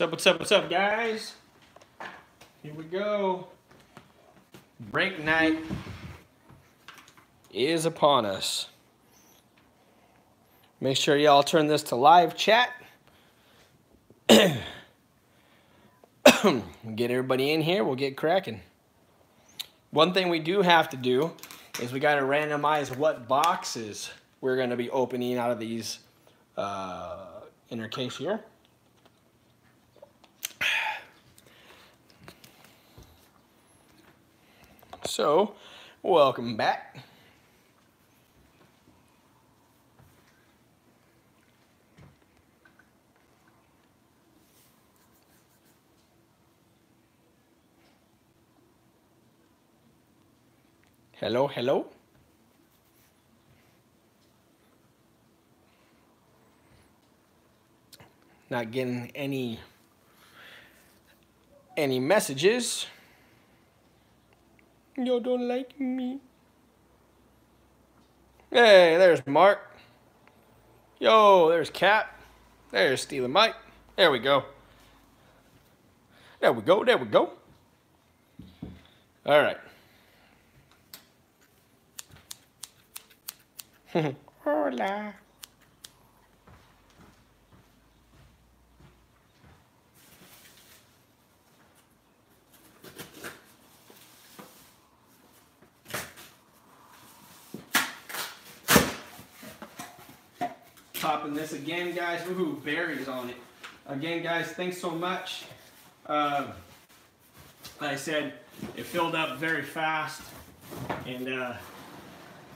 What's up, what's up, what's up, guys? Here we go. Break night is upon us. Make sure y'all turn this to live chat. get everybody in here. We'll get cracking. One thing we do have to do is we got to randomize what boxes we're going to be opening out of these uh, inner case here. So, welcome back. Hello, hello. Not getting any any messages. You don't like me. Hey, there's Mark. Yo, there's Cap. There's Stealing Mike. There we go. There we go. There we go. All right. Hola. Popping this again, guys. Berries on it. Again, guys, thanks so much. Uh, like I said, it filled up very fast. And uh,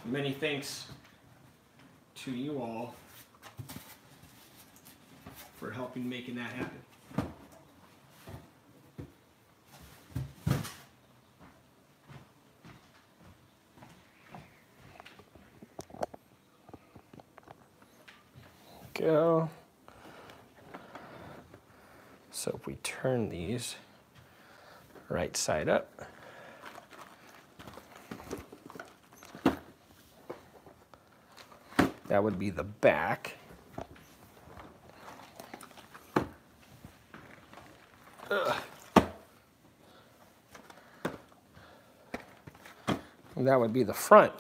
many thanks to you all for helping making that happen. Go. So if we turn these right side up, That would be the back. Ugh. that would be the front.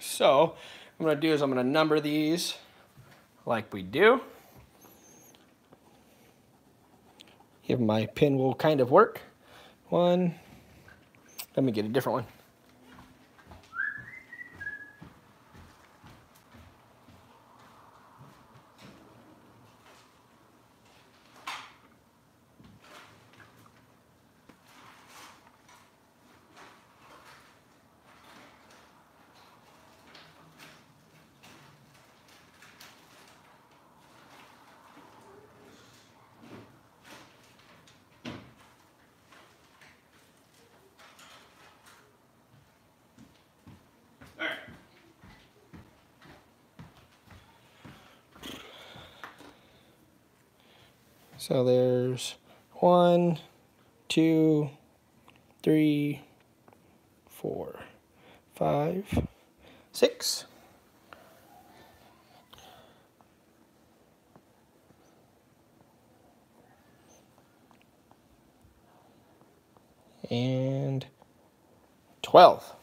So, I'm going to do is I'm going to number these like we do. If my pin will kind of work. One, let me get a different one. So there's one, two, three, four, five, six. And 12.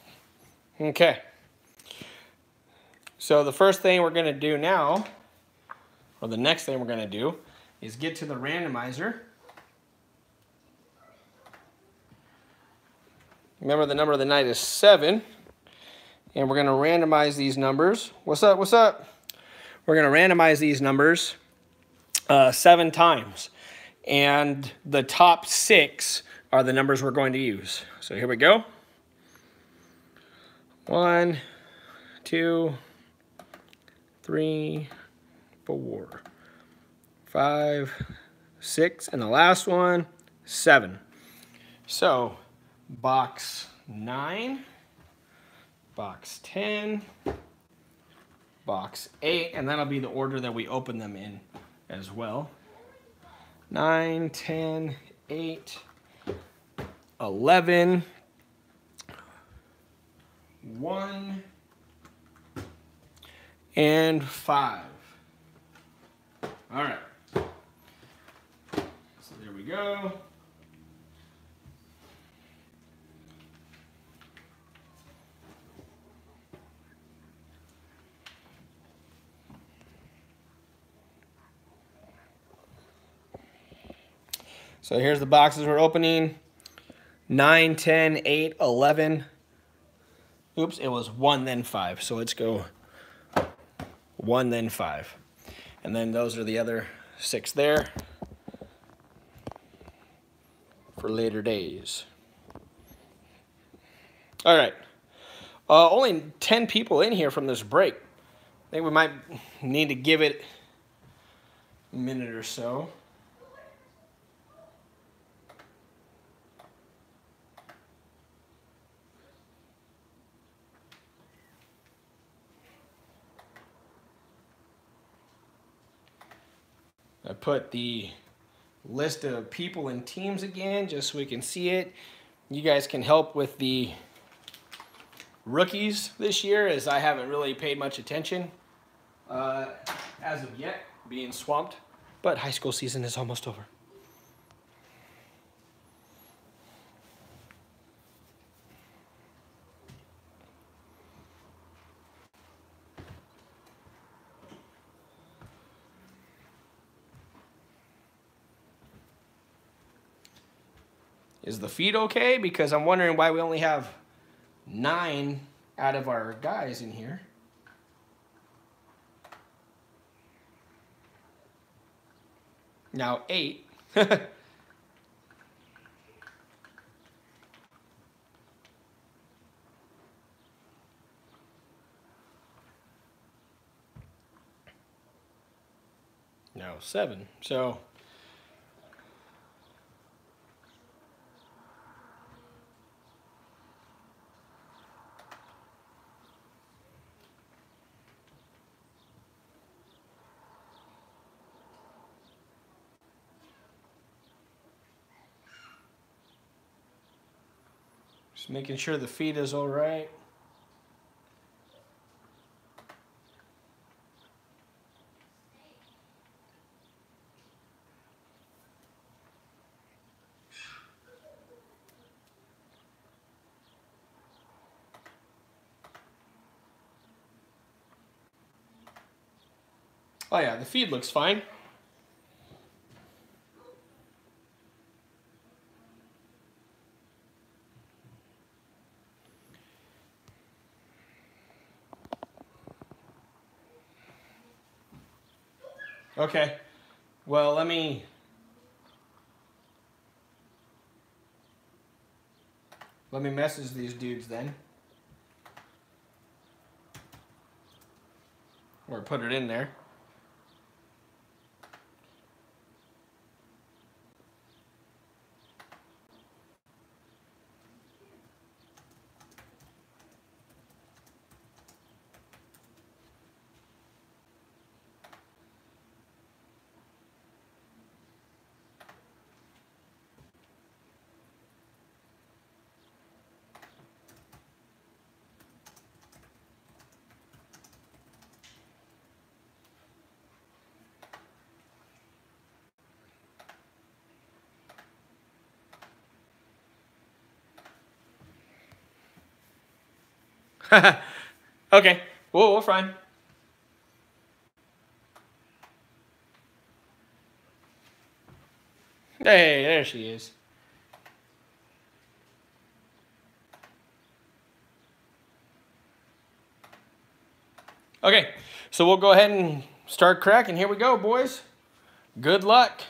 Okay. So the first thing we're going to do now, or the next thing we're going to do, is get to the randomizer. Remember the number of the night is 7. And we're going to randomize these numbers. What's up? What's up? We're going to randomize these numbers uh, seven times. And the top six are the numbers we're going to use. So here we go. One, two, three, four five, six, and the last one, seven. So box nine, box 10, box eight, and that'll be the order that we open them in as well. Nine, 10, eight, 11, one, and five. All right. Go. So here's the boxes we're opening. 9, 10, 8, 11. Oops, it was 1, then 5. So let's go 1, then 5. And then those are the other six there for later days. All right. Uh, only 10 people in here from this break. I think we might need to give it a minute or so. I put the list of people and teams again just so we can see it. You guys can help with the rookies this year as I haven't really paid much attention uh, as of yet, being swamped. But high school season is almost over. Is the feed okay? Because I'm wondering why we only have nine out of our guys in here. Now eight. now seven. So making sure the feed is all right. Oh yeah, the feed looks fine. Okay. Well, let me... Let me message these dudes then. Or put it in there. okay, well, we're fine. Hey, there she is. Okay, so we'll go ahead and start cracking. Here we go, boys. Good luck.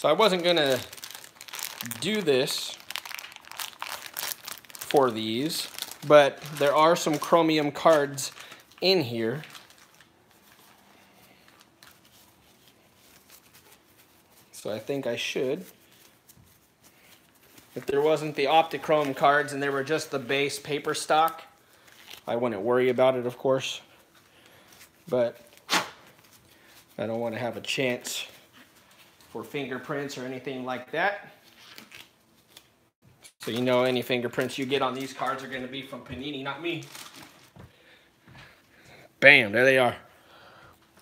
So I wasn't gonna do this for these, but there are some chromium cards in here. So I think I should. If there wasn't the Optichrome cards and they were just the base paper stock, I wouldn't worry about it, of course. But I don't want to have a chance for fingerprints or anything like that. So you know any fingerprints you get on these cards are going to be from Panini, not me. Bam, there they are.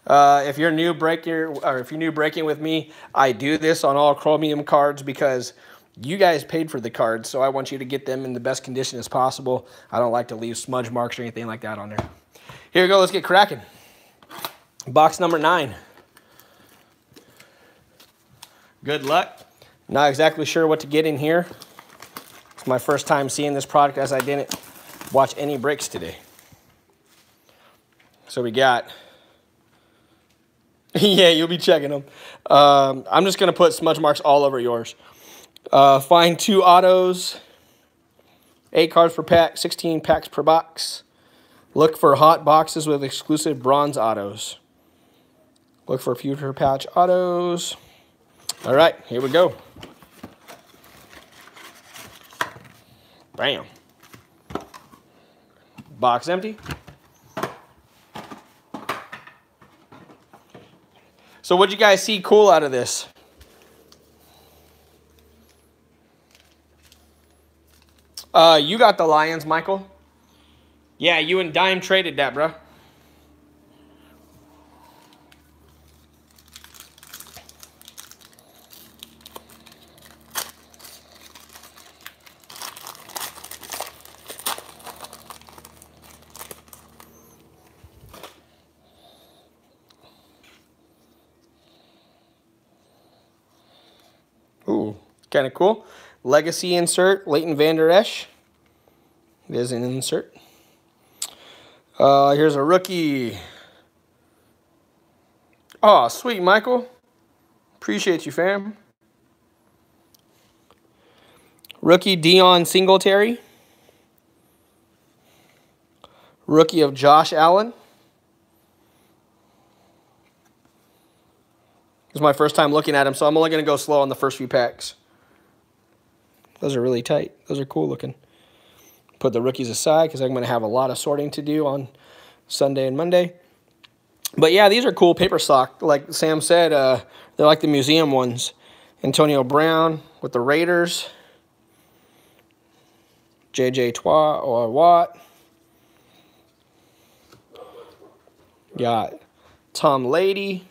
Uh, if you're new breaking or if you're new breaking with me, I do this on all chromium cards because you guys paid for the cards, so I want you to get them in the best condition as possible. I don't like to leave smudge marks or anything like that on there. Here we go, let's get cracking. Box number nine. Good luck. Not exactly sure what to get in here. It's my first time seeing this product as I didn't watch any breaks today. So we got, yeah, you'll be checking them. Um, I'm just to put smudge marks all over yours. Uh, find two autos, eight cards per pack, 16 packs per box. Look for hot boxes with exclusive bronze autos. Look for future patch autos. All right, here we go. Bam. Box empty. So what'd you guys see cool out of this? Uh, you got the Lions, Michael. Yeah, you and Dime traded that, bro. Ooh, kind of cool. Legacy insert, Leighton Vander Esch. There's an insert. Uh, here's a rookie. Oh, sweet, Michael. Appreciate you, fam. Rookie Devin Singletary. Rookie of Josh Allen. This is my first time looking at him, so I'm only going to go slow on the first few packs. Those are really tight. Those are cool looking. Put the rookies aside because I'm going to have a lot of sorting to do on Sunday and Monday. But yeah, these are cool paper stock. Like Sam said, uh, they're like the museum ones. Antonio Brown with the Raiders. J.J. Twa or Watt. Got Tom Lady.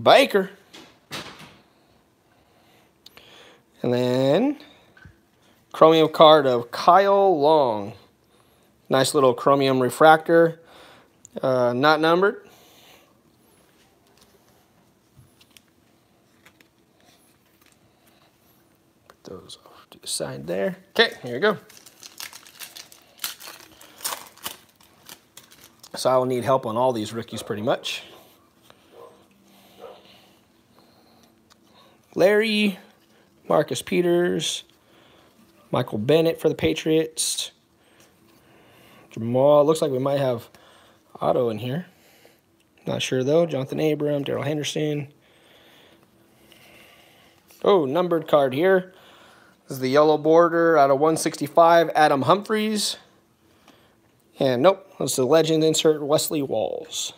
Baker. And then chromium card of Kyle Long. Nice little chromium refractor. Uh, not numbered. Put those off to the side there. Okay, here we go. So I will need help on all these rookies pretty much. Larry Marcus Peters, Michael Bennett for the Patriots. Jamal, looks like we might have Otto in here. Not sure though. Jonathan Abram, Darrell Henderson. Oh, numbered card here. This is the yellow border out of 165, Adam Humphries. And nope, that's the legend insert, Wesley Walls.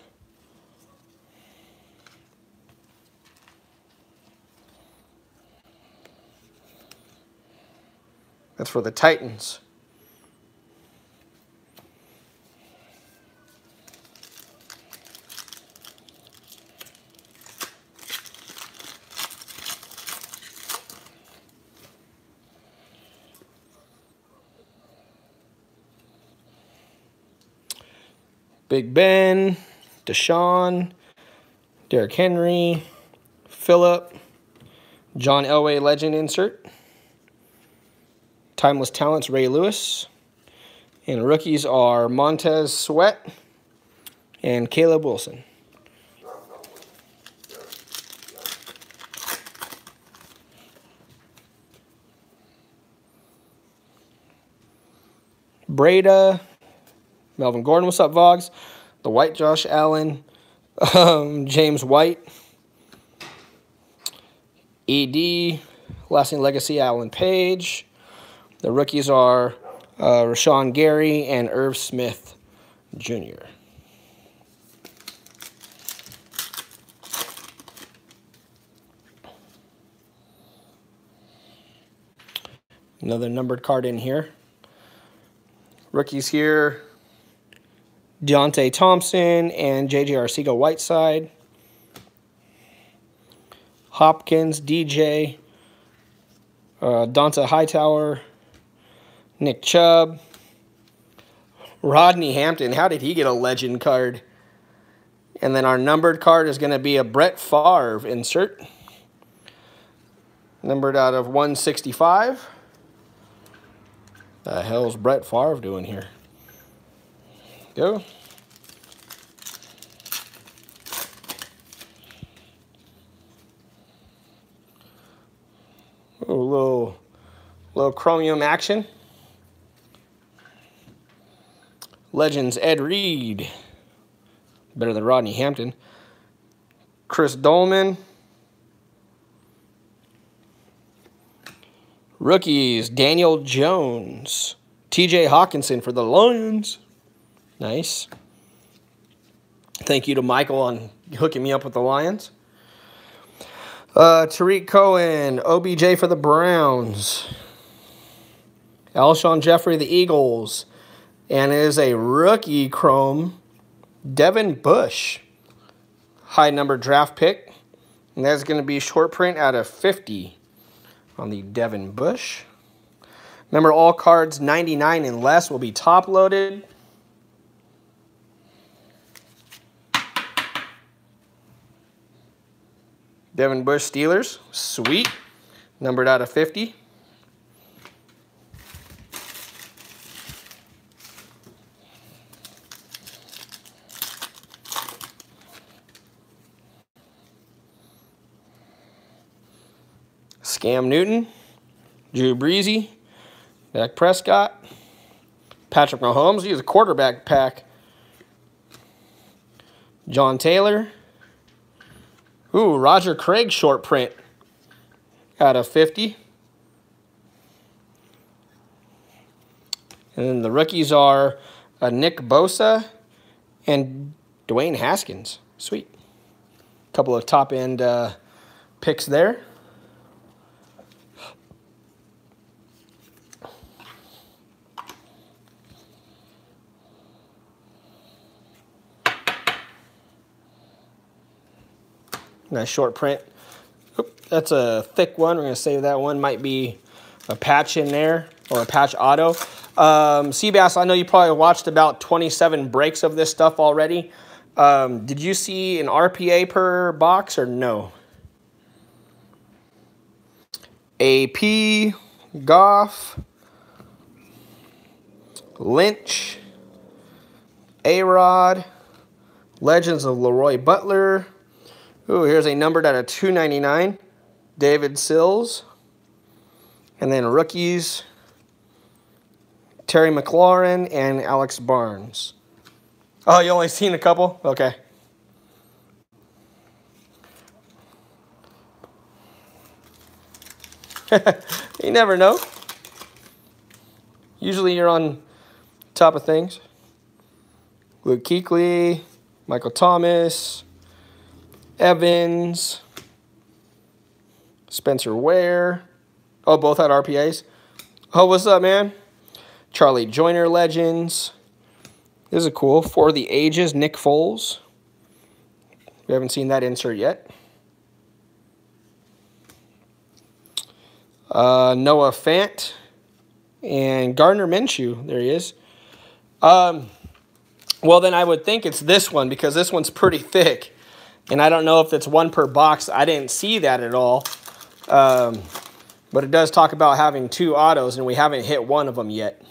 That's for the Titans. Big Ben, Deshaun, Derrick Henry, Philip, John Elway legend insert. Timeless Talents, Ray Lewis. And rookies are Montez Sweat and Caleb Wilson. Breda, Melvin Gordon, what's up, Vogs? The White Josh Allen, um, James White, ED, Lasting Legacy, Alan Page. The rookies are uh, Rashan Gary and Irv Smith Jr. Another numbered card in here. Rookies here, Deonte Thompson and J.J. Arcega Whiteside. Hopkins, DJ, uh, Dont'a Hightower, Nick Chubb, Rodney Hampton. How did he get a legend card? And then our numbered card is going to be a Brett Favre insert. Numbered out of 165. The hell's Brett Favre doing here? Go. A little, little chromium action. Legends Ed Reed. Better than Rodney Hampton. Chris Doleman. Rookies, Daniel Jones. TJ Hockenson for the Lions. Nice. Thank you to Michael on hooking me up with the Lions. Uh, Tarik Cohen, OBJ for the Browns. Alshon Jeffery, the Eagles. And it is a rookie chrome, Devin Bush. High number draft pick. And that's going to be short print out of 50 on the Devin Bush. Remember, all cards 99 and less will be top loaded. Devin Bush Steelers, sweet. Numbered out of 50. Cam Newton, Drew Breesy, Dak Prescott, Patrick Mahomes. He's a quarterback pack. John Taylor. Ooh, Roger Craig short print out of 50. And then the rookies are uh, Nick Bosa and Dwayne Haskins. Sweet. Couple of top end uh, picks there. Nice short print. Oop, that's a thick one. We're going to save that one. Might be a patch in there or a patch auto. Um, Seabass, I know you probably watched about 27 breaks of this stuff already. Um, did you see an RPA per box or no? AP, Goff, Lynch, A-Rod, Legends of Leroy Butler, Ooh, here's a numbered out of 299. David Sills. And then rookies, Terry McLaurin and Alex Barnes. Oh, you only seen a couple? Okay. you never know. Usually you're on top of things. Luke Kuechly, Michael Thomas, Evans, Spencer Ware. Oh, both had RPAs. Oh, what's up, man? Charlie Joiner Legends. This is cool. For the Ages, Nick Foles. We haven't seen that insert yet. Uh, Noah Fant and Gardner Minshew. There he is. Um, well, then I would think it's this one because this one's pretty thick. And I don't know if it's one per box. I didn't see that at all. Um, but it does talk about having two autos, and we haven't hit one of them yet.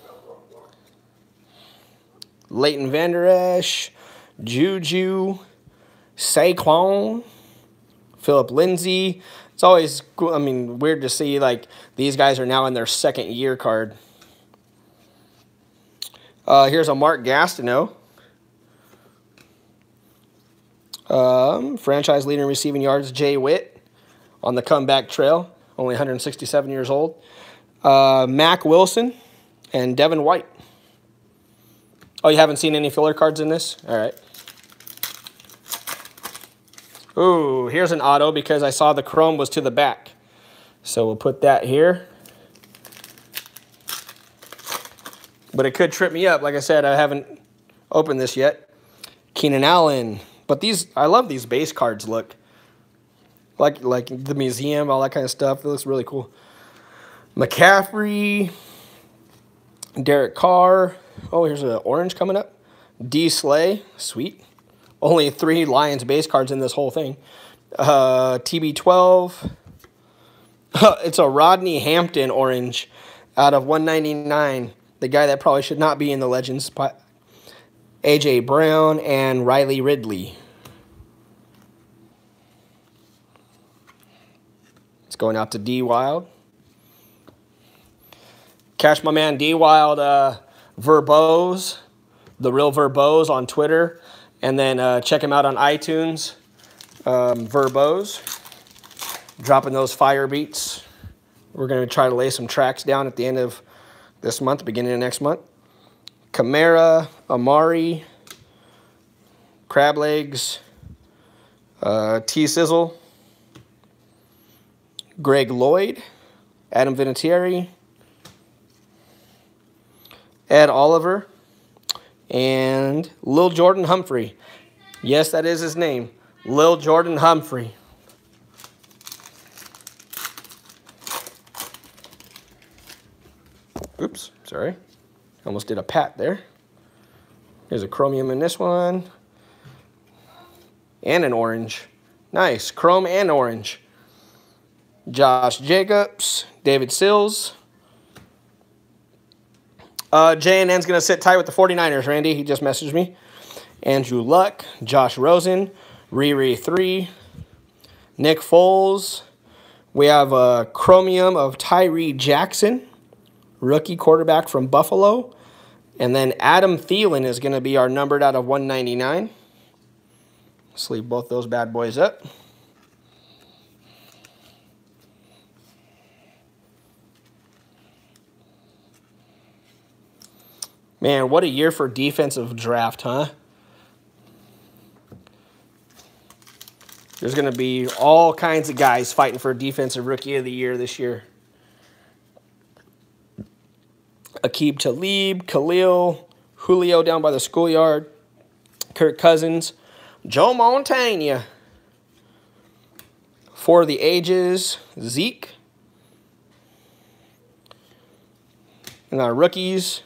Leighton Vander Esch, Juju, Saquon, Philip Lindsay. It's always, I mean, weird to see, like, these guys are now in their second year card. Uh, here's a Mark Gastineau. Um, franchise leader in receiving yards, Jay Witt. on the comeback trail, only 167 years old. Uh, Mack Wilson and Devin White. Oh, you haven't seen any filler cards in this? All right. Ooh, here's an auto because I saw the chrome was to the back. So we'll put that here. But it could trip me up. Like I said, I haven't opened this yet. Keenan Allen. But these, I love these base cards look. Like, like the museum, all that kind of stuff. It looks really cool. McCaffrey. Derek Carr. Oh, here's an orange coming up. D. Slay. Sweet. Only three Lions base cards in this whole thing. Uh, TB12. it's a Rodney Hampton orange out of 199 the guy that probably should not be in the Legends, spot. A.J. Brown and Riley Ridley. It's going out to D Wild. Catch my man D Wild uh, Verbose, the real Verbose on Twitter, and then uh, check him out on iTunes. Um, Verbose, dropping those fire beats. We're going to try to lay some tracks down at the end of this month, beginning of next month. Kamara, Amari, Crab Legs, uh, T Sizzle, Greg Lloyd, Adam Vinatieri, Ed Oliver, and Lil Jordan Humphrey. Yes, that is his name. Lil Jordan Humphrey. Oops, sorry. Almost did a pat there. There's a chromium in this one. And an orange. Nice, chrome and orange. Josh Jacobs, David Sills. Uh, JNN's going to sit tight with the 49ers, Randy. He just messaged me. Andrew Luck, Josh Rosen, Riri 3, Nick Foles. We have a chromium of Tyree Jackson rookie quarterback from Buffalo. And then Adam Thielen is going to be our numbered out of 199. Let's both those bad boys up. Man, what a year for defensive draft, huh? There's going to be all kinds of guys fighting for defensive rookie of the year this year. Aqib Talib, Khalil, Julio down by the schoolyard, Kirk Cousins, Joe Montana. For the ages, Zeke. And our rookies,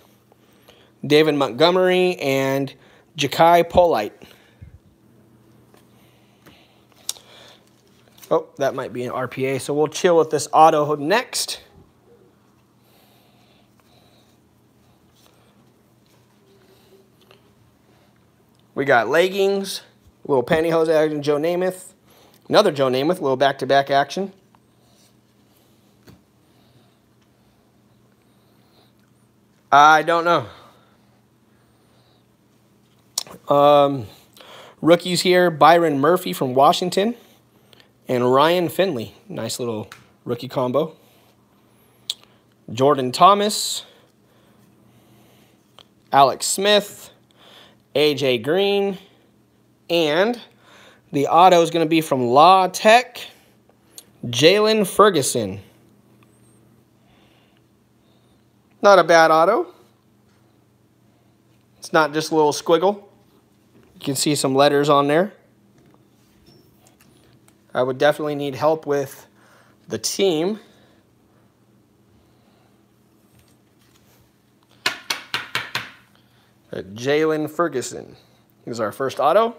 David Montgomery and Jachai Polite. Oh, that might be an RPA, so we'll chill with this auto next. We got leggings, little pantyhose action, Joe Namath. Another Joe Namath, little back-to-back -back action. I don't know. Um, rookies here, Byron Murphy from Washington and Ryan Finley. Nice little rookie combo. Jordan Thomas, Alex Smith, AJ Green, and the auto is going to be from La Tech, Jaylon Ferguson. Not a bad auto. It's not just a little squiggle. Can see some letters on there. I would definitely need help with the team. Uh, Jaylon Ferguson is our first auto.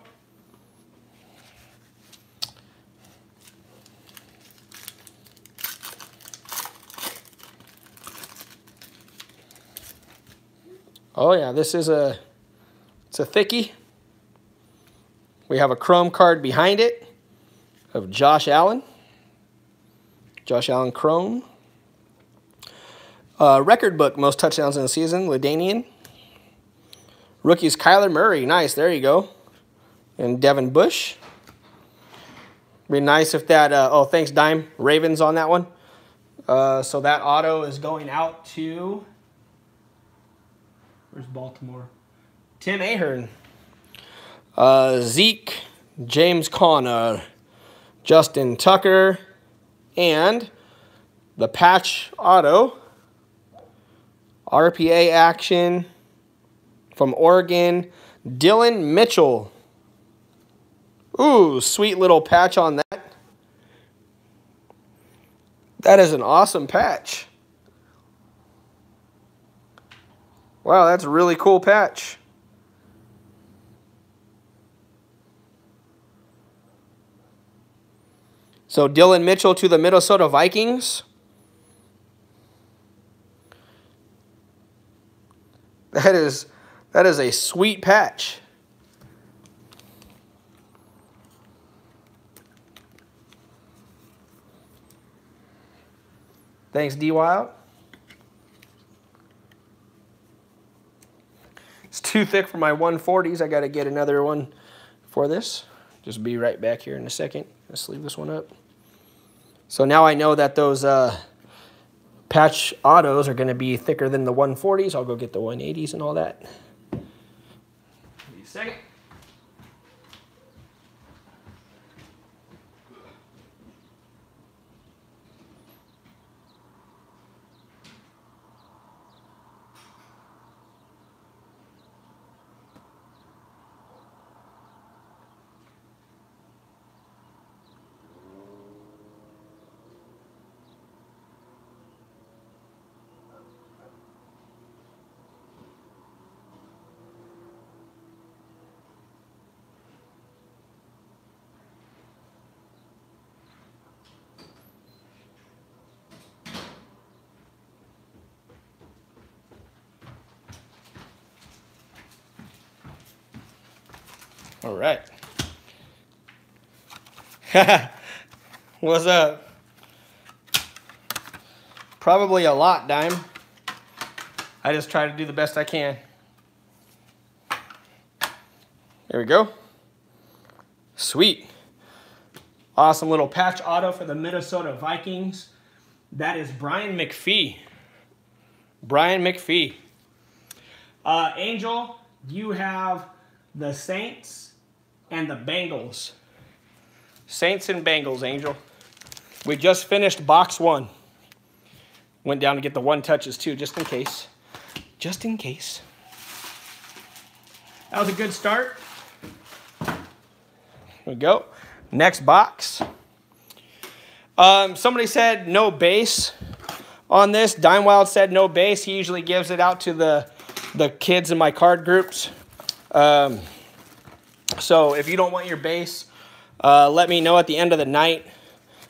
Oh yeah, this is a, it's a thickie. We have a chrome card behind it of Josh Allen. Josh Allen Chrome. Uh, record book, most touchdowns in the season, LaDainian. Rookies Kyler Murray. Nice. There you go. And Devin Bush. Be nice if that, uh, oh, thanks, Dime. Ravens on that one. Uh, so that auto is going out to, where's Baltimore? Tim Ahern. Uh, Zeke, James Conner, Justin Tucker, and the patch auto, RPA action from Oregon, Dillon Mitchell. Ooh, sweet little patch on that. That is an awesome patch. Wow, that's a really cool patch. So Dillon Mitchell to the Minnesota Vikings. That is that is a sweet patch. Thanks, D Wild. It's too thick for my 140s. I got to get another one for this. Just be right back here in a second. Let's leave this one up. So now I know that those uh, patch autos are going to be thicker than the 140s. I'll go get the 180s and all that. second. All right. What's up? Probably a lot, Dime. I just try to do the best I can. There we go. Sweet. Awesome little patch auto for the Minnesota Vikings. That is Brian McPhee. Brian McPhee. Uh, Angel, you have the Saints and the Bengals. Saints and Bengals, Angel. We just finished box one. Went down to get the one touches too, just in case. Just in case. That was a good start. Here we go. Next box. Um, somebody said no base on this. Dime Wild said no base. He usually gives it out to the, the kids in my card groups. Um, so if you don't want your base, uh, let me know at the end of the night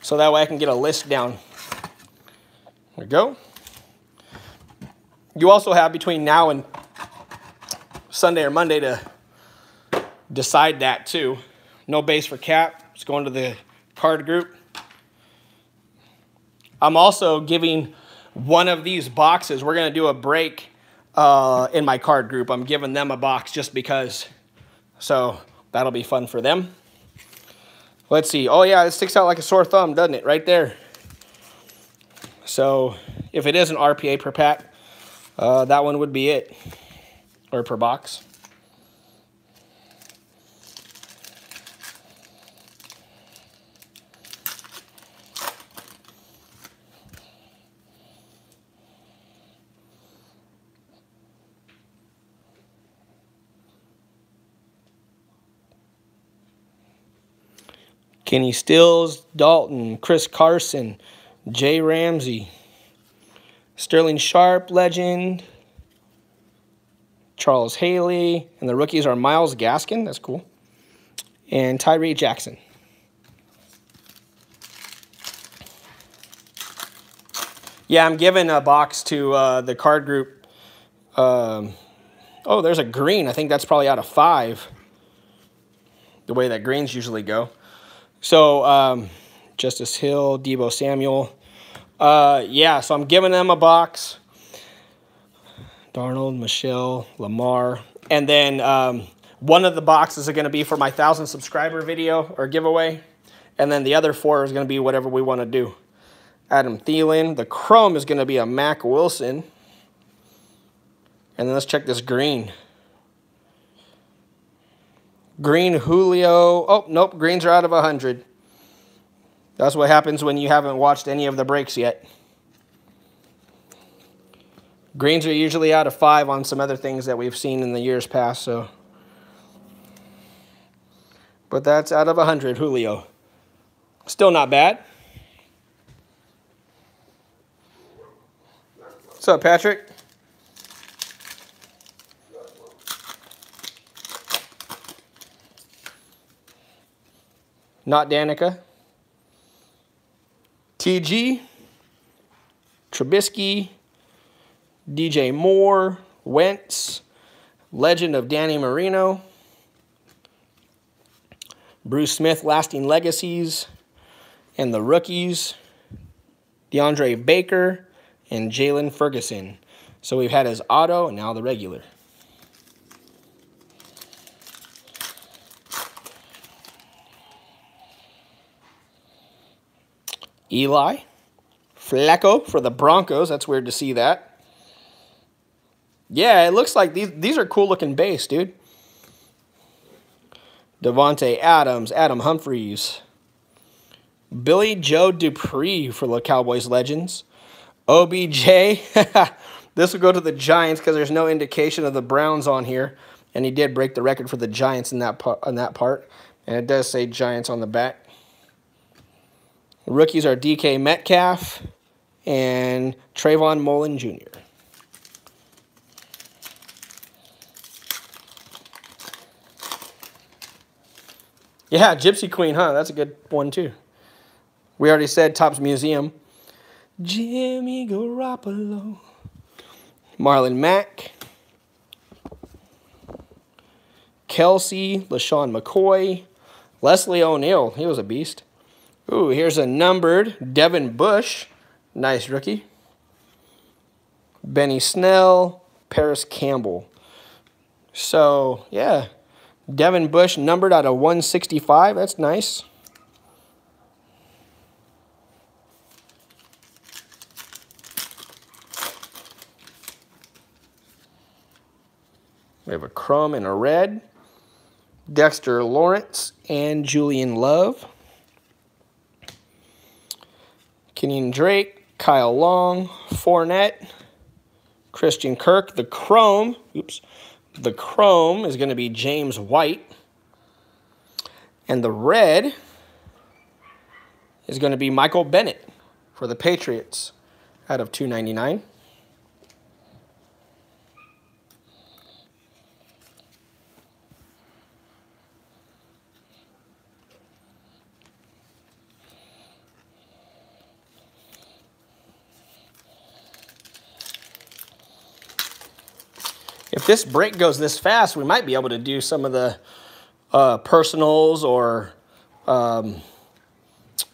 so that way I can get a list down. There we go. You also have between now and Sunday or Monday to decide that too. No base for cap. It's going to the card group. I'm also giving one of these boxes. We're going to do a break uh, in my card group. I'm giving them a box just because. So That'll be fun for them. Let's see. Oh, yeah, it sticks out like a sore thumb, doesn't it? Right there. So if it is an RPA per pack, uh, that one would be it. Or per box. Kenny Stills, Dalton, Chris Carson, Jay Ramsey, Sterling Sharpe, legend, Charles Haley, and the rookies are Myles Gaskin, that's cool, and Tyree Jackson. Yeah, I'm giving a box to uh, the card group. Um, oh, there's a green. I think that's probably out of five, the way that greens usually go. So um, Justice Hill, Deebo Samuel. Uh, yeah, so I'm giving them a box. Darnold, Michelle, Lamar. And then um, one of the boxes are going to be for my 1,000 subscriber video or giveaway. And then the other four is going to be whatever we want to do. Adam Thielen. The chrome is going to be a Mack Wilson. And then let's check this green. Green Julio. Oh, nope. Greens are out of 100. That's what happens when you haven't watched any of the breaks yet. Greens are usually out of 5 on some other things that we've seen in the years past. So, But that's out of 100, Julio. Still not bad. What's up, Patrick? Not Danica. TG. Trubisky. DJ Moore. Wentz. Legend of Danny Marino. Bruce Smith, Lasting Legacies. And the rookies. DeAndre Baker and Jaylon Ferguson. So we've had his auto and now the regular. Eli. Flacco for the Broncos. That's weird to see that. Yeah, it looks like these, these are cool looking base, dude. Davante Adams, Adam Humphries. Billy Joe Dupree for the Cowboys Legends. OBJ. this will go to the Giants because there's no indication of the Browns on here. And he did break the record for the Giants in that, in that part. And it does say Giants on the back. The rookies are DK Metcalf and Trayvon Mullen Jr. Yeah, Gypsy Queen, huh? That's a good one, too. We already said Topps Museum. Jimmy Garoppolo. Marlon Mack. Kelce, LeSean McCoy. Leslie O'Neal, he was a beast. Ooh, here's a numbered Devin Bush. Nice rookie. Benny Snell, Parris Campbell. So, yeah. Devin Bush numbered out of 165. That's nice. We have a chrome and a red. Dexter Lawrence and Julian Love. Kenyan Drake, Kyle Long, Fournette, Christian Kirk. The Chrome, oops, the Chrome is going to be James White. And the red is going to be Michael Bennett for the Patriots out of 299. This break goes this fast, we might be able to do some of the uh, personals or um,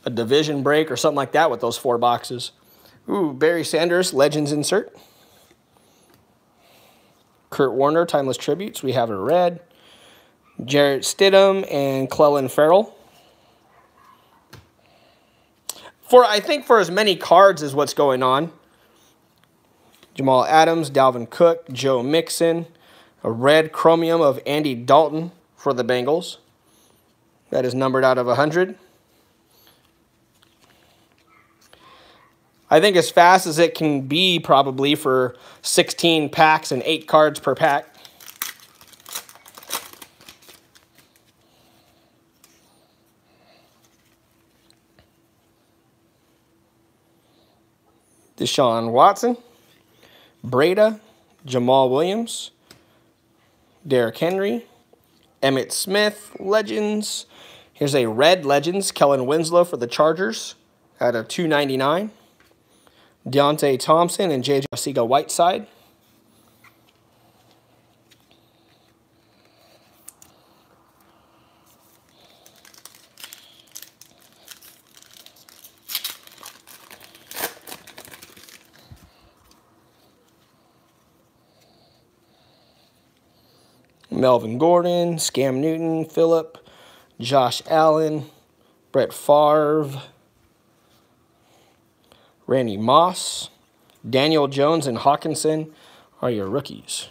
a division break or something like that with those four boxes. Ooh, Barry Sanders, Legends insert. Kurt Warner, Timeless Tributes. We have a red. Jarrett Stidham and Clelin Ferrell. For I think for as many cards as what's going on, Jamal Adams, Dalvin Cook, Joe Mixon, a red chromium of Andy Dalton for the Bengals. That is numbered out of 100. I think as fast as it can be probably for 16 packs and 8 cards per pack. Deshaun Watson. Breida, Jamaal Williams, Derrick Henry, Emmitt Smith, Legends. Here's a red Legends, Kellen Winslow for the Chargers at a 299. Deionte Thompson and J.J. Arcega Whiteside. Melvin Gordon, Scam Newton, Phillip, Josh Allen, Brett Favre, Randy Moss, Daniel Jones, and Hockenson are your rookies.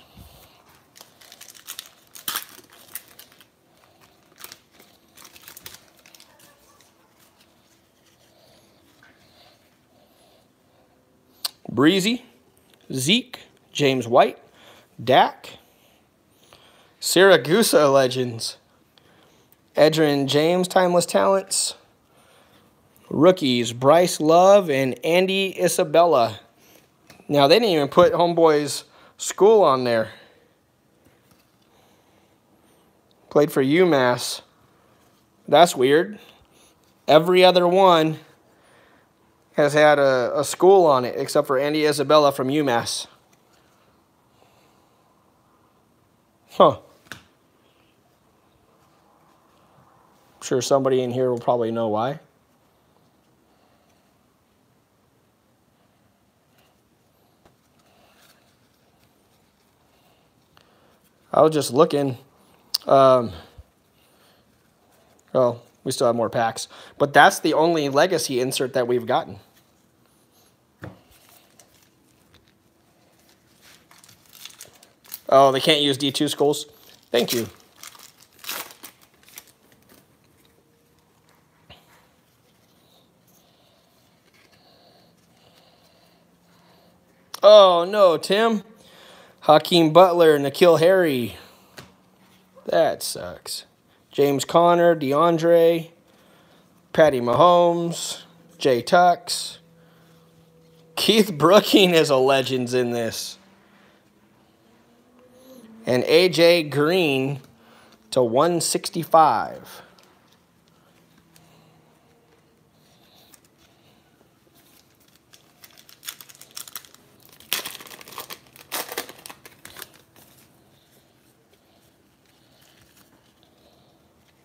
Breezy, Zeke, James White, Dak, Siragusa Legends, Edgerrin James, Timeless Talents, Rookies, Bryce Love and Andy Isabella. Now, they didn't even put Homeboy's school on there. Played for UMass. That's weird. Every other one has had a, a school on it, except for Andy Isabella from UMass. Huh. Sure somebody in here will probably know why. I was just looking. Um, well, we still have more packs. But that's the only legacy insert that we've gotten. Oh, they can't use D2 skulls? Thank you. Oh, no, Tim. Hakeem Butler, N'Keal Harry. That sucks. James Conner, DeAndre, Patty Mahomes, Jay Tux. Keith Brooking is a legends in this. And AJ Green to 165.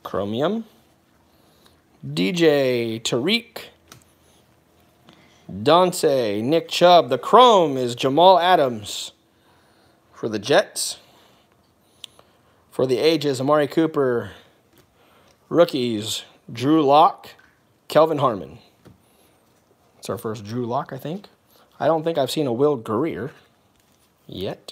Chromium. DJ, Tariq, Dante, Nick Chubb. The Chrome is Jamal Adams for the Jets. For the ages, Amari Cooper. Rookies, Drew Lock, Kelvin Harmon. It's our first Drew Lock, I think. I don't think I've seen a Will Grier yet.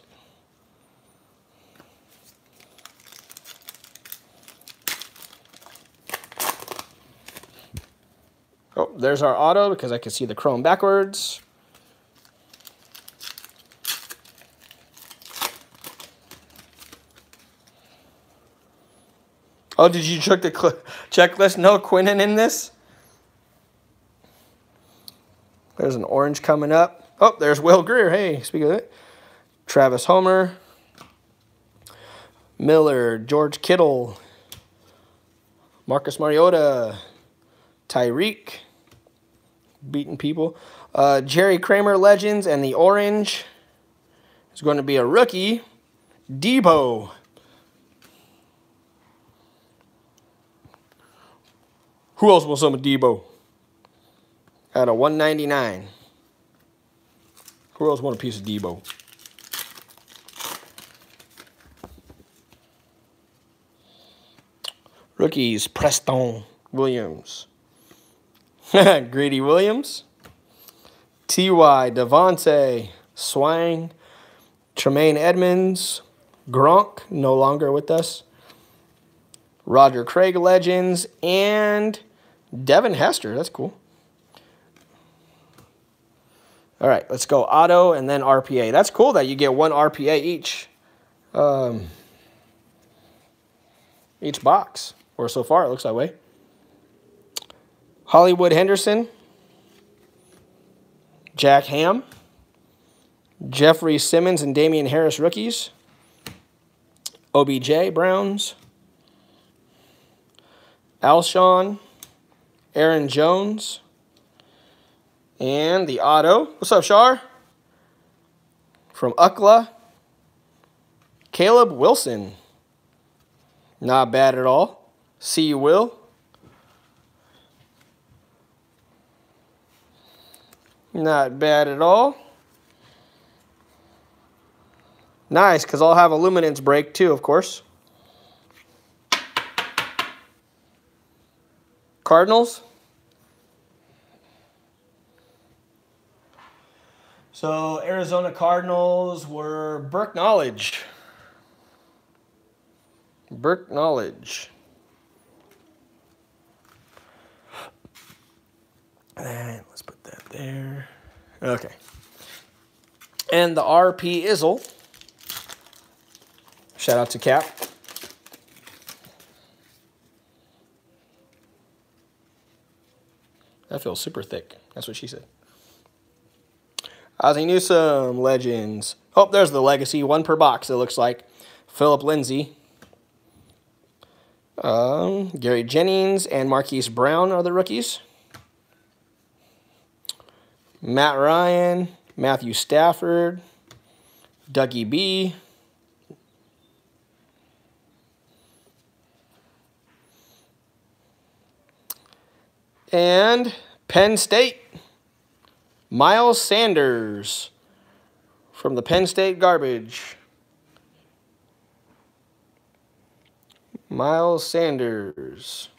Oh, there's our auto because I can see the chrome backwards. Oh, did you check the checklist? No Quinnen in this? There's an orange coming up. Oh, there's Will Grier. Hey, speak of it. Travis Homer. Miller, George Kittle. Marcus Mariota. Tyreek beating people. Uh, Jerry Kramer Legends and the orange is going to be a rookie, Deebo. Who else wants some Deebo? At a 199. Who else want a piece of Deebo? Rookies, Preston Williams. Greedy Williams. T.Y. Devontae. Swang. Tremaine Edmunds, Gronk, no longer with us. Roger Craig Legends. And Devin Hester. That's cool. All right, let's go auto and then RPA. That's cool that you get one RPA each. Um, each box. Or so far, it looks that way. Hollywood Henderson, Jack Ham, Jeffrey Simmons and Damien Harris rookies, OBJ Browns, Alshon, Aaron Jones, and the auto. What's up, Shar? From UCLA, Caleb Wilson. Not bad at all. See you, Will. Not bad at all. Nice, because I'll have a luminance break too, of course. Cardinals. So Arizona Cardinals were Burke Knowledge. Burke Knowledge. And let's put that there. Okay. And the RP Izzle. Shout out to Cap. That feels super thick. That's what she said. Ozzie Newsome, Legends. Oh, there's the Legacy. One per box, it looks like. Phillip Lindsay. Um, Gary Jennings and Marquise Brown are the rookies. Matt Ryan, Matthew Stafford, Dougie B. And Penn State, Miles Sanders from the Penn State Garbage. Miles Sanders.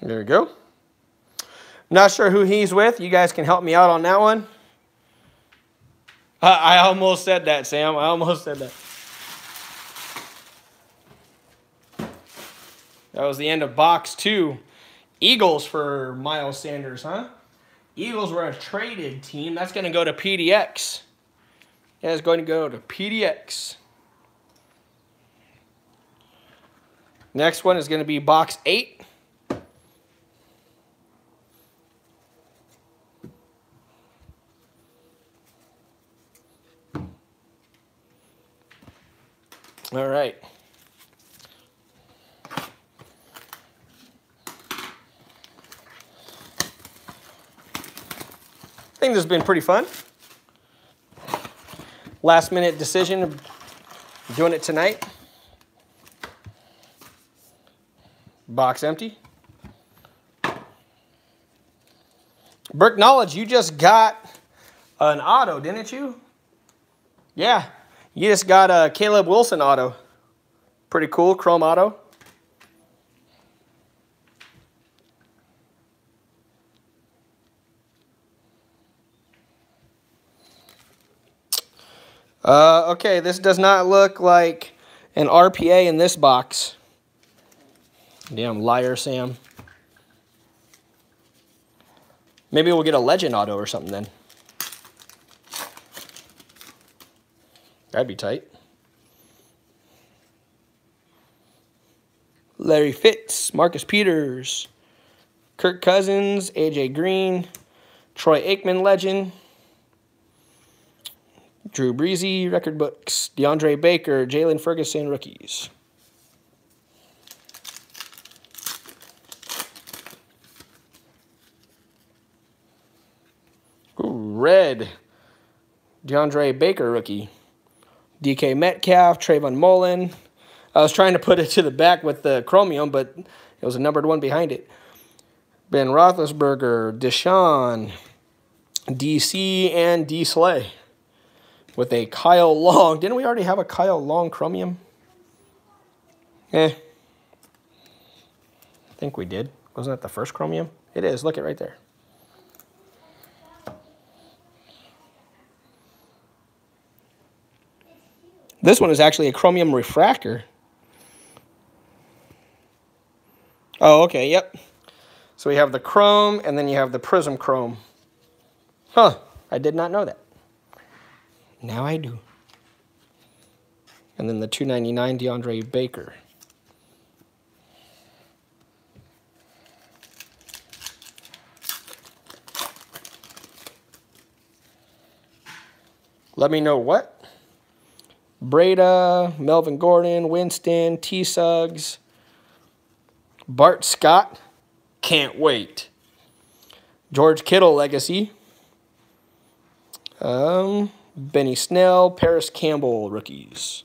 There we go. Not sure who he's with. You guys can help me out on that one. I, I almost said that, Sam. I almost said that. That was the end of box two. Eagles for Miles Sanders, huh? Eagles were a traded team. That's going to go to PDX. Yeah, it's going to go to PDX. Next one is going to be box eight. All right. I think this has been pretty fun. Last minute decision, doing it tonight. Box empty. Burke Knowledge, you just got an auto, didn't you? Yeah, you just got a Caleb Wilson auto. Pretty cool, chrome auto. Uh, okay, this does not look like an RPA in this box. Damn liar, Sam. Maybe we'll get a legend auto or something then. That'd be tight. Larry Fitz, Marcus Peters, Kirk Cousins, AJ Green, Troy Aikman legend, Drew Breesy, record books, DeAndre Baker, Jaylon Ferguson, rookies. Ooh, red, DeAndre Baker, rookie. DK Metcalf, Trayvon Mullen. I was trying to put it to the back with the chromium, but it was a numbered one behind it. Ben Roethlisberger, Deshaun, DC, and D. Slay. With a Kyle Long. Didn't we already have a Kyle Long chromium? Eh. I think we did. Wasn't that the first chromium? It is. Look it right there. This one is actually a chromium refractor. Oh, okay, yep. So we have the chrome, and then you have the prism chrome. Huh, I did not know that. Now I do. And then the 299 DeAndre Baker. Let me know what? Breida, Melvin Gordon, Winston, T Suggs, Bart Scott. Can't wait. George Kittle legacy. Um, Benny Snell, Parris Campbell rookies.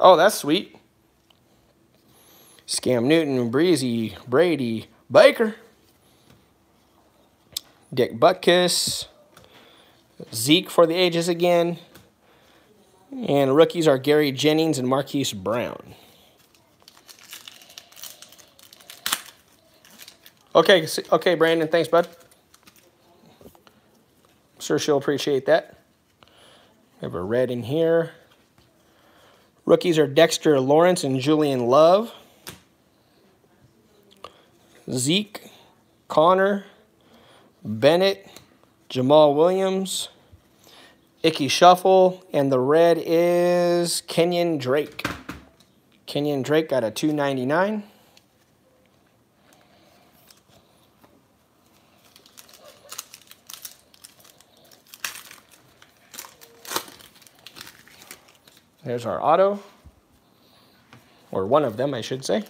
Oh, that's sweet. Scam Newton, Breezy, Brady, Baker, Dick Butkus, Zeke for the ages again. And rookies are Gary Jennings and Marquise Brown. Okay, okay, Brandon, thanks, bud. Sure, she'll appreciate that. We have a red in here. Rookies are Dexter Lawrence and Julian Love. Zeke, Conner, Bennett, Jamaal Williams, Ickey Shuffle, and the red is Kenyan Drake. Kenyan Drake got a 299. There's our auto, or one of them, I should say.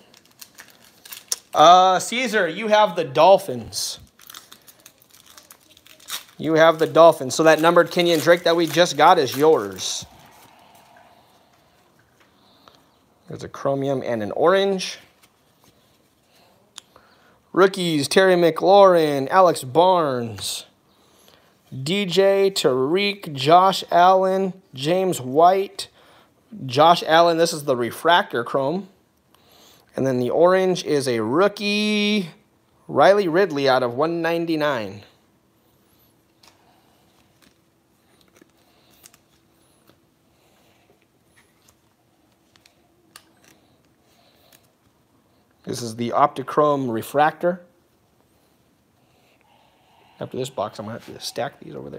Uh, Caesar, you have the Dolphins. You have the Dolphins. So that numbered Kenyan Drake that we just got is yours. There's a chromium and an orange. Rookies, Terry McLaurin, Alex Barnes, DJ, Tariq, Josh Allen, James White, Josh Allen, this is the refractor chrome. And then the orange is a rookie Riley Ridley out of 199. This is the Optichrome refractor. After this box, I'm going to have to stack these over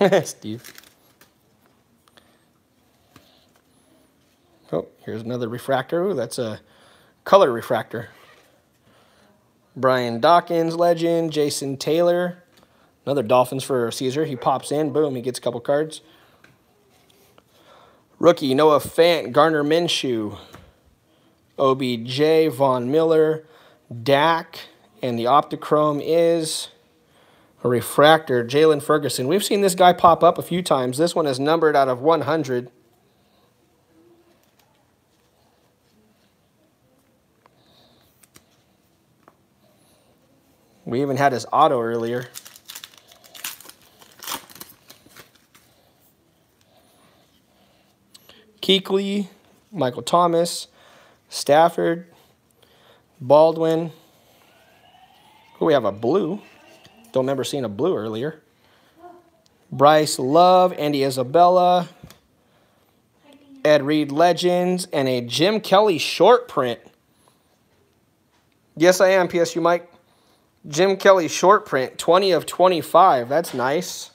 there. Steve. Oh, here's another refractor. Ooh, that's a color refractor. Brian Dawkins, legend. Jason Taylor. Another Dolphins for Caesar. He pops in. Boom, he gets a couple cards. Rookie, Noah Fant, Gardner Minshew. OBJ, Von Miller, Dak, and the Optichrome is a refractor, Jaylon Ferguson. We've seen this guy pop up a few times. This one is numbered out of 100. We even had his auto earlier. Kuechly, Michael Thomas, Stafford, Baldwin. Who we have a blue. Don't remember seeing a blue earlier. Bryce Love, Andy Isabella, Ed Reed Legends, and a Jim Kelly short print. Yes, I am, PSU Mike. Jim Kelly short print, 20 of 25. That's nice.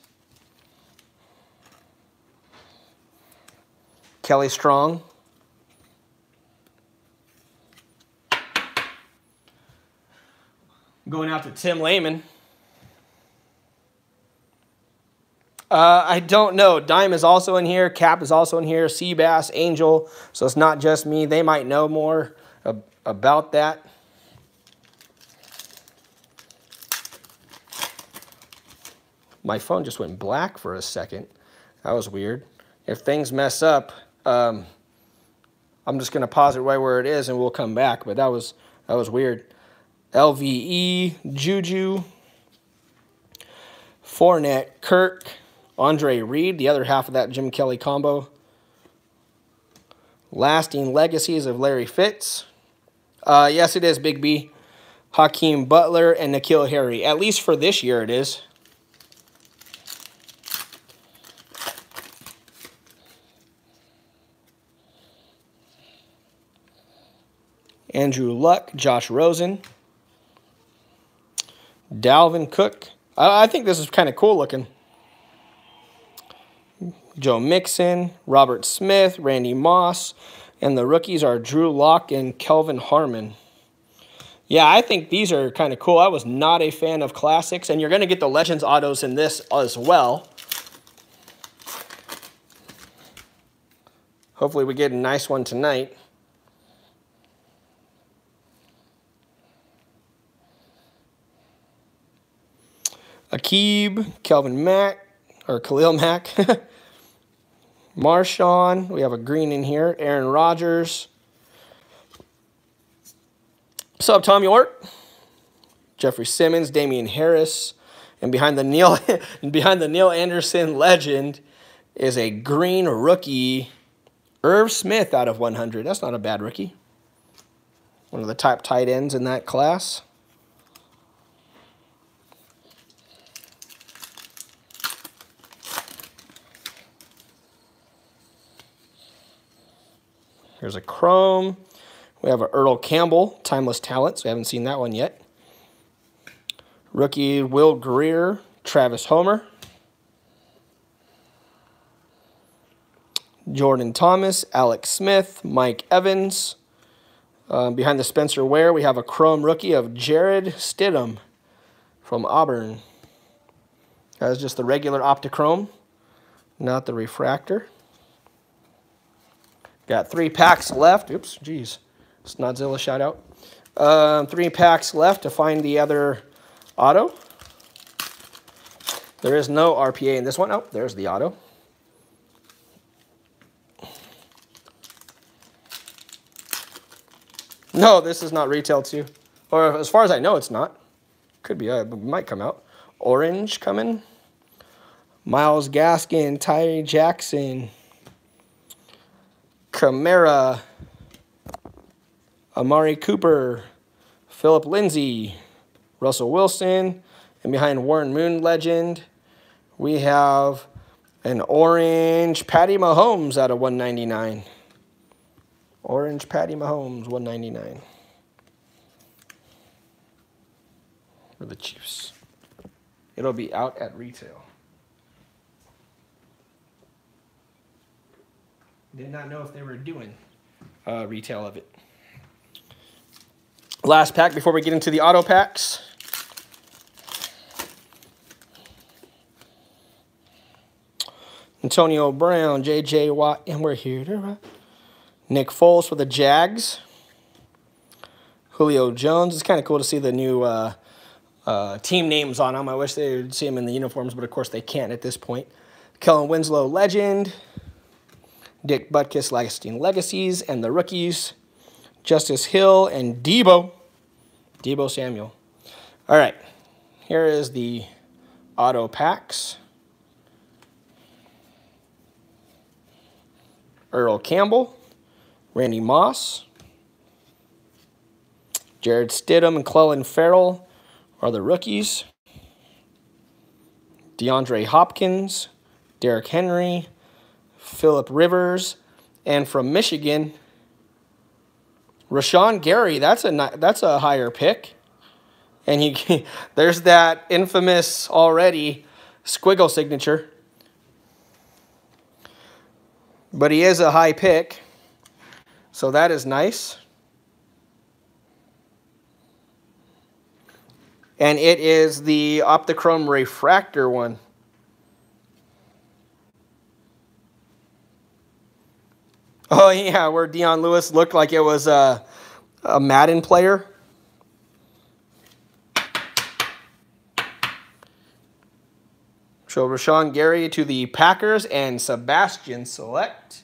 Kelly Strong. Going out to Tim Lehman. Uh, I don't know. Dime is also in here. Cap is also in here. Seabass, Angel. So it's not just me. They might know more about that. My phone just went black for a second. That was weird. If things mess up, um, I'm just going to pause it right where it is and we'll come back. But that was, that was weird. LVE, Juju, Fournette, Kirk, Andre Reed, the other half of that Jim Kelly combo. Lasting Legacies of Larry Fitz. Uh, yes, it is, Big B. Hakeem Butler and N'Keal Harry. At least for this year it is. Andrew Luck, Josh Rosen, Dalvin Cook. I, I think this is kind of cool looking. Joe Mixon, Robert Smith, Randy Moss, and the rookies are Drew Lock and Kelvin Harmon. Yeah, I think these are kind of cool. I was not a fan of classics, and you're going to get the Legends autos in this as well. Hopefully we get a nice one tonight. Aqib, Kelvin Mack, or Khalil Mack. Marshawn, we have a green in here. Aaron Rodgers. What's up, Tom York? Jeffrey Simmons, Damien Harris, and behind the Neal behind the Neal Anderson legend is a green rookie, Irv Smith out of 100. That's not a bad rookie. One of the top tight ends in that class. Here's a Chrome. We have a Earl Campbell, Timeless Talents. We haven't seen that one yet. Rookie Will Grier, Travis Homer. Jordan Thomas, Alex Smith, Mike Evans. Um, behind the Spencer Ware, we have a chrome rookie of Jarrett Stidham from Auburn. That's just the regular Optichrome, not the refractor. Got three packs left. Oops, geez. Snodzilla shout out. Um, three packs left to find the other auto. There is no RPA in this one. Oh, there's the auto. No, this is not retail too. Or as far as I know, it's not. Could be, uh, might come out. Orange coming. Myles Gaskin, Tyree Jackson, Kamara, Amari Cooper, Phillip Lindsay, Russell Wilson, and behind Warren Moon legend, we have an orange Patty Mahomes out of 199. Orange Patty Mahomes, 199 For the Chiefs. It'll be out at retail. Did not know if they were doing uh, retail of it. Last pack before we get into the auto packs. Antonio Brown, J.J. Watt, and we're here to run. Nick Foles for the Jags. Julio Jones. It's kind of cool to see the new uh, uh, team names on them. I wish they would see them in the uniforms, but of course they can't at this point. Kellen Winslow, legend. Dick Butkus, lasting legacies, and the rookies, Justice Hill and Deebo, Deebo Samuel. All right, here is the auto packs. Earl Campbell. Randy Moss, Jarrett Stidham, and Clelin Ferrell are the rookies. DeAndre Hopkins, Derrick Henry, Philip Rivers, and from Michigan, Rashan Gary. That's a that's a higher pick, and he there's that infamous already squiggle signature. But he is a high pick. So that is nice. And it is the Optichrome Refractor one. Oh, yeah, where Dion Lewis looked like it was a, a Madden player. So Rashan Gary to the Packers and Sebastian Select.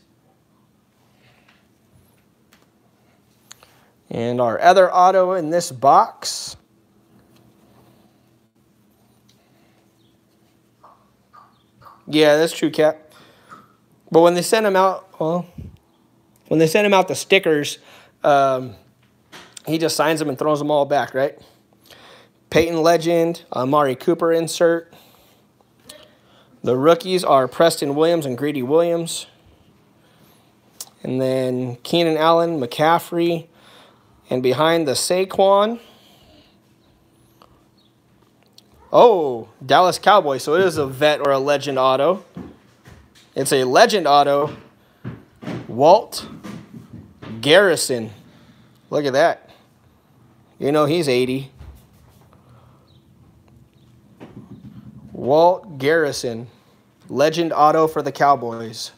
And our other auto in this box. Yeah, that's true, Cap. But when they send them out, well, when they send him out the stickers, um, he just signs them and throws them all back, right? Peyton Legend, Amari Cooper insert. The rookies are Preston Williams and Greedy Williams. And then Keenan Allen, McCaffrey, and behind the Saquon. Oh, Dallas Cowboys. So it is a vet or a legend auto. It's a legend auto. Walt Garrison. Look at that. You know he's 80. Walt Garrison. Legend auto for the Cowboys.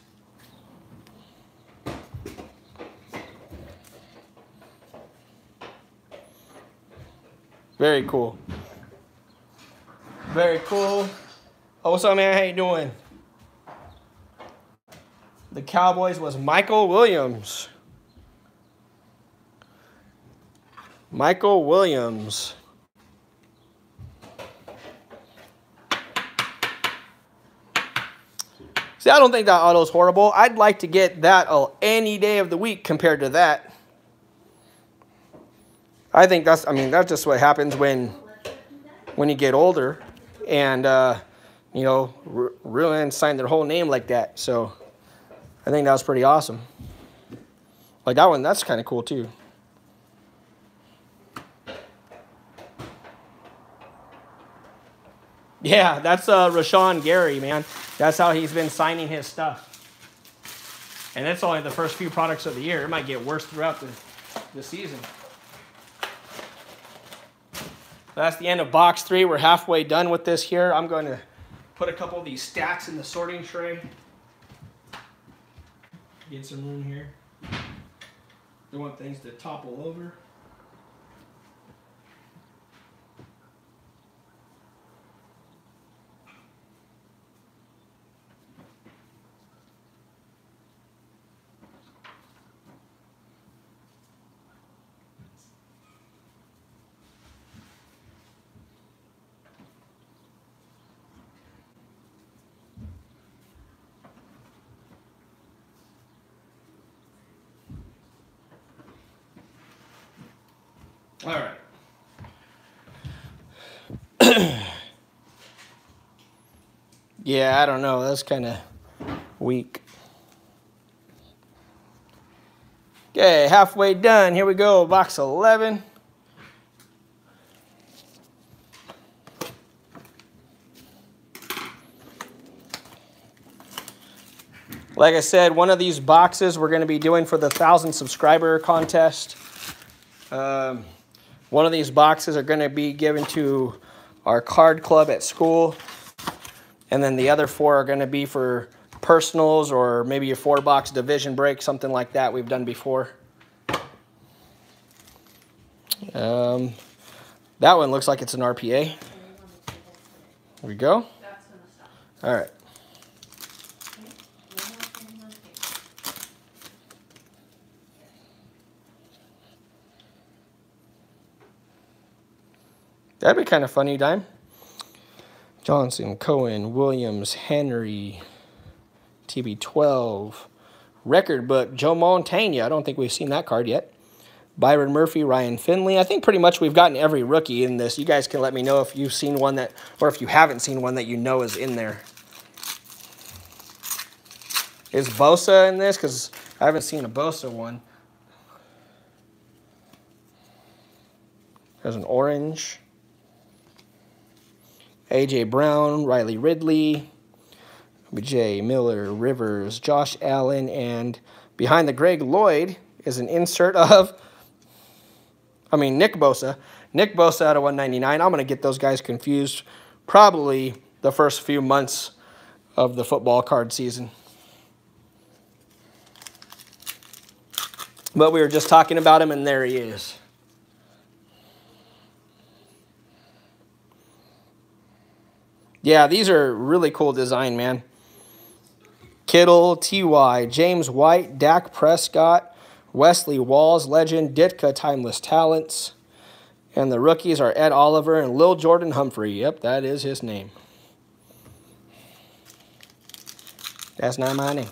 Very cool. Very cool. Oh, what's up, man? How you doing? The Cowboys was Michael Williams. Michael Williams. See, I don't think that auto is horrible. I'd like to get that any day of the week compared to that. I think that's, I mean, that's just what happens when, when you get older and, uh, you know, really sign their whole name like that. So I think that was pretty awesome. Like that one, that's kind of cool too. Yeah, that's uh, Rashan Gary, man. That's how he's been signing his stuff. And that's only the first few products of the year. It might get worse throughout the, the season. That's the end of box three. We're halfway done with this here. I'm going to put a couple of these stacks in the sorting tray. Get some room here. Don't want things to topple over. All right. Yeah, I don't know. That's kind of weak. Okay, halfway done. Here we go. Box 11. Like I said, one of these boxes we're going to be doing for the 1,000 subscriber contest. Um, one of these boxes are going to be given to our card club at school. And then the other four are going to be for personals or maybe a four box division break, something like that we've done before. Um, that one looks like it's an RPA. Here we go. All right. That'd be kind of funny, Dime. Johnson, Cohen, Williams, Henry, TB12, record book, Joe Montana. I don't think we've seen that card yet. Byron Murphy, Ryan Finley. I think pretty much we've gotten every rookie in this. You guys can let me know if you've seen one that, or if you haven't seen one that you know is in there. Is Bosa in this? Because I haven't seen a Bosa one. There's an orange. A.J. Brown, Riley Ridley, Jay Miller, Rivers, Josh Allen, and behind the Greg Lloyd is an insert of, I mean, Nick Bosa. Nick Bosa out of 199. I'm going to get those guys confused probably the first few months of the football card season. But we were just talking about him, and there he is. Yeah, these are really cool design, man. Kittle, T.Y., James White, Dak Prescott, Wesley Walls, Legend, Ditka, Timeless Talents. And the rookies are Ed Oliver and Lil Jordan Humphrey. Yep, that is his name. That's not my name.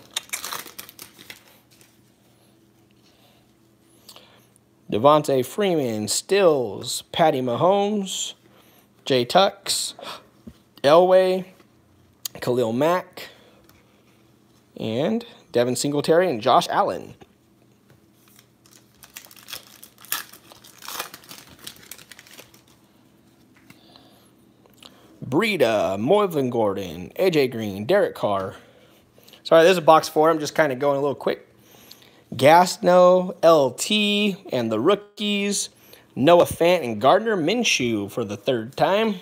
Devonta Freeman, Stills, Patty Mahomes, Jay Tux, Elway, Khalil Mack, and Devin Singletary and Josh Allen. Breida, Melvin Gordon, AJ Green, Derek Carr. Sorry, this is box four. I'm just kind of going a little quick. Gasno, LT, and the rookies. Noah Fant and Gardner Minshew for the third time.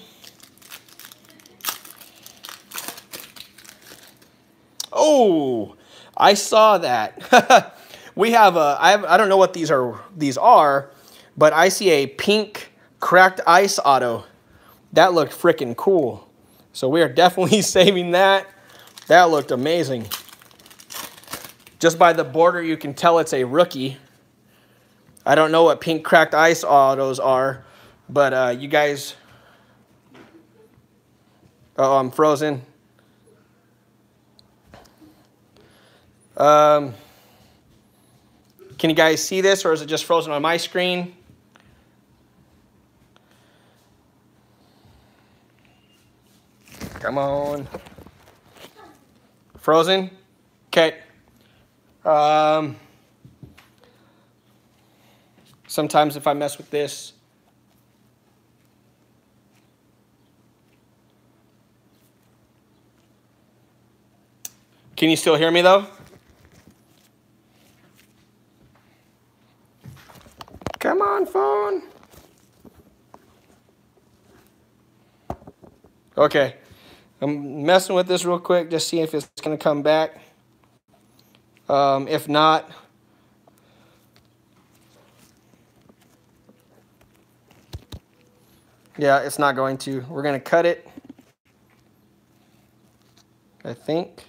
I saw that. we have a, I, have, I don't know what these are, these are, but I see a pink cracked ice auto. That looked freaking cool. So we are definitely saving that. That looked amazing. Just by the border, you can tell it's a rookie. I don't know what pink cracked ice autos are, but uh, you guys... Oh, I'm frozen. Um, can you guys see this, or is it just frozen on my screen? Come on. Frozen? Okay. Um, sometimes if I mess with this, Can you still hear me though? Come on, phone. Okay. I'm messing with this real quick, just see if it's going to come back. Um, if not, yeah, it's not going to. We're going to cut it, I think.